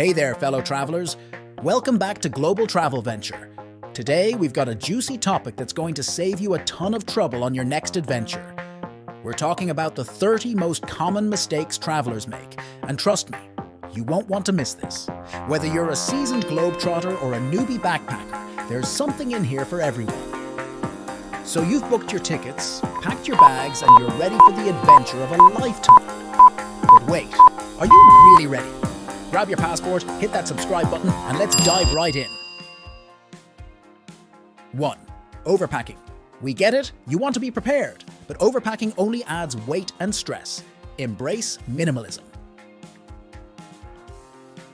Hey there, fellow travelers. Welcome back to Global Travel Venture. Today, we've got a juicy topic that's going to save you a ton of trouble on your next adventure. We're talking about the 30 most common mistakes travelers make, and trust me, you won't want to miss this. Whether you're a seasoned globetrotter or a newbie backpacker, there's something in here for everyone. So you've booked your tickets, packed your bags, and you're ready for the adventure of a lifetime. But wait, are you really ready? Grab your passport, hit that subscribe button, and let's dive right in. 1. Overpacking. We get it, you want to be prepared, but overpacking only adds weight and stress. Embrace minimalism.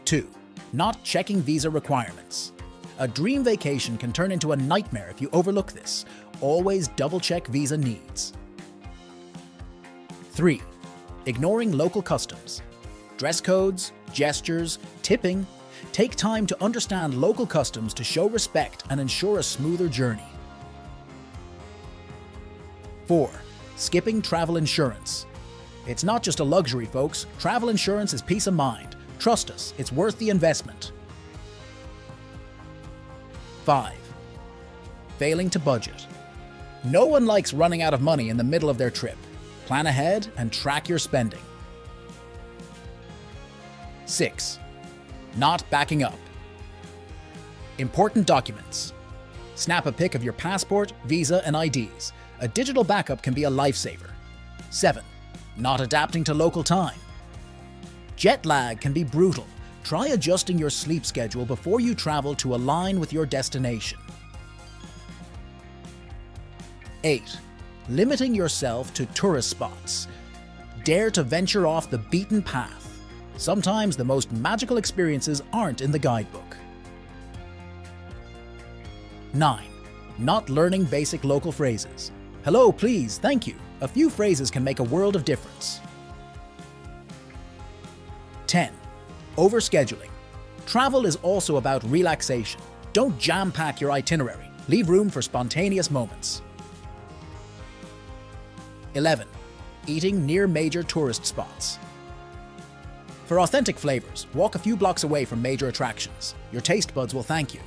2. Not checking visa requirements. A dream vacation can turn into a nightmare if you overlook this. Always double check visa needs. 3. Ignoring local customs. Dress codes, gestures, tipping. Take time to understand local customs to show respect and ensure a smoother journey. 4. Skipping travel insurance. It's not just a luxury, folks. Travel insurance is peace of mind. Trust us, it's worth the investment. 5. Failing to budget. No one likes running out of money in the middle of their trip. Plan ahead and track your spending. 6. Not backing up. Important documents. Snap a pic of your passport, visa, and IDs. A digital backup can be a lifesaver. 7. Not adapting to local time. Jet lag can be brutal. Try adjusting your sleep schedule before you travel to align with your destination. 8. Limiting yourself to tourist spots. Dare to venture off the beaten path. Sometimes the most magical experiences aren't in the guidebook. 9. Not learning basic local phrases. Hello, please, thank you. A few phrases can make a world of difference. 10. Overscheduling. Travel is also about relaxation. Don't jam pack your itinerary. Leave room for spontaneous moments. 11. Eating near major tourist spots. For authentic flavors, walk a few blocks away from major attractions. Your taste buds will thank you.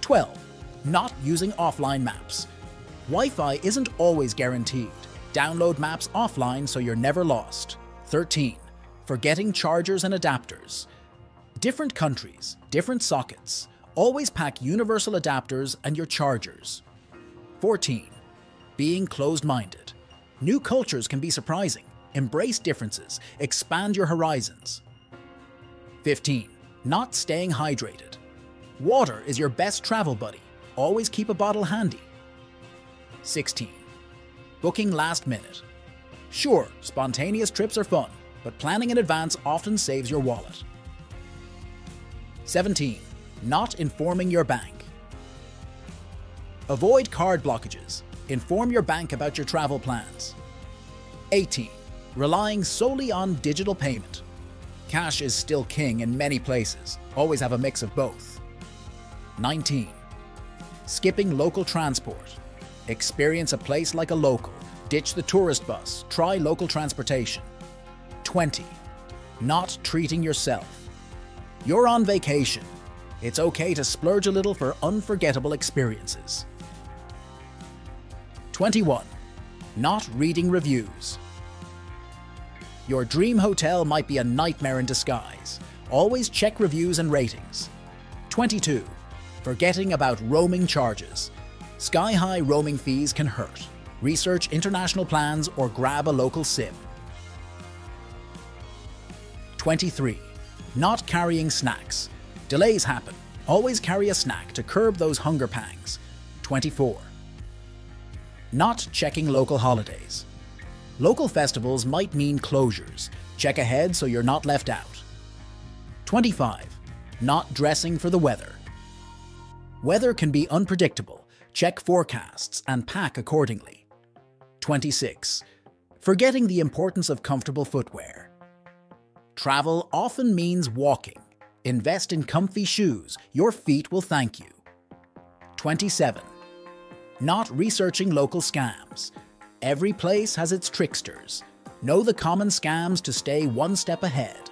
12. Not using offline maps. Wi-Fi isn't always guaranteed. Download maps offline so you're never lost. 13. Forgetting chargers and adapters. Different countries, different sockets. Always pack universal adapters and your chargers. 14. Being closed-minded. New cultures can be surprising. Embrace differences. Expand your horizons. 15. Not staying hydrated. Water is your best travel buddy. Always keep a bottle handy. 16. Booking last minute. Sure, spontaneous trips are fun, but planning in advance often saves your wallet. 17. Not informing your bank. Avoid card blockages. Inform your bank about your travel plans. 18. Relying solely on digital payment. Cash is still king in many places. Always have a mix of both. 19. Skipping local transport. Experience a place like a local. Ditch the tourist bus. Try local transportation. 20. Not treating yourself. You're on vacation. It's okay to splurge a little for unforgettable experiences. 21. Not reading reviews. Your dream hotel might be a nightmare in disguise. Always check reviews and ratings. 22. Forgetting about roaming charges. Sky-high roaming fees can hurt. Research international plans or grab a local SIM. 23. Not carrying snacks. Delays happen. Always carry a snack to curb those hunger pangs. 24. Not checking local holidays. Local festivals might mean closures. Check ahead so you're not left out. 25. Not dressing for the weather. Weather can be unpredictable. Check forecasts and pack accordingly. 26. Forgetting the importance of comfortable footwear. Travel often means walking. Invest in comfy shoes. Your feet will thank you. 27. Not researching local scams. Every place has its tricksters. Know the common scams to stay one step ahead.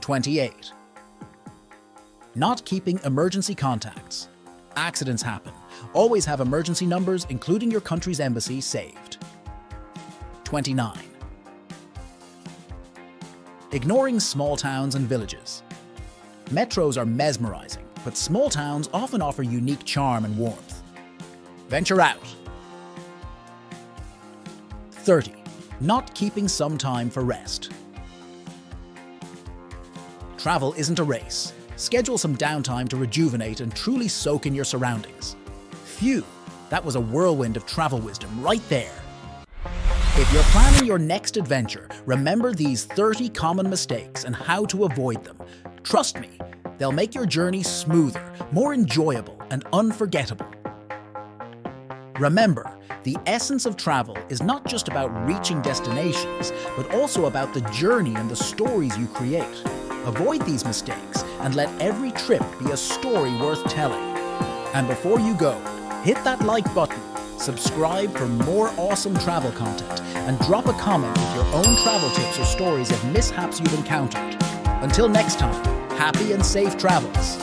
28. Not keeping emergency contacts. Accidents happen. Always have emergency numbers, including your country's embassy, saved. 29. Ignoring small towns and villages. Metros are mesmerizing, but small towns often offer unique charm and warmth. Venture out. 30. Not keeping some time for rest. Travel isn't a race. Schedule some downtime to rejuvenate and truly soak in your surroundings. Phew, that was a whirlwind of travel wisdom right there. If you're planning your next adventure, remember these 30 common mistakes and how to avoid them. Trust me, they'll make your journey smoother, more enjoyable, and unforgettable. Remember, the essence of travel is not just about reaching destinations, but also about the journey and the stories you create. Avoid these mistakes and let every trip be a story worth telling. And before you go, hit that like button, subscribe for more awesome travel content, and drop a comment with your own travel tips or stories of mishaps you've encountered. Until next time, happy and safe travels.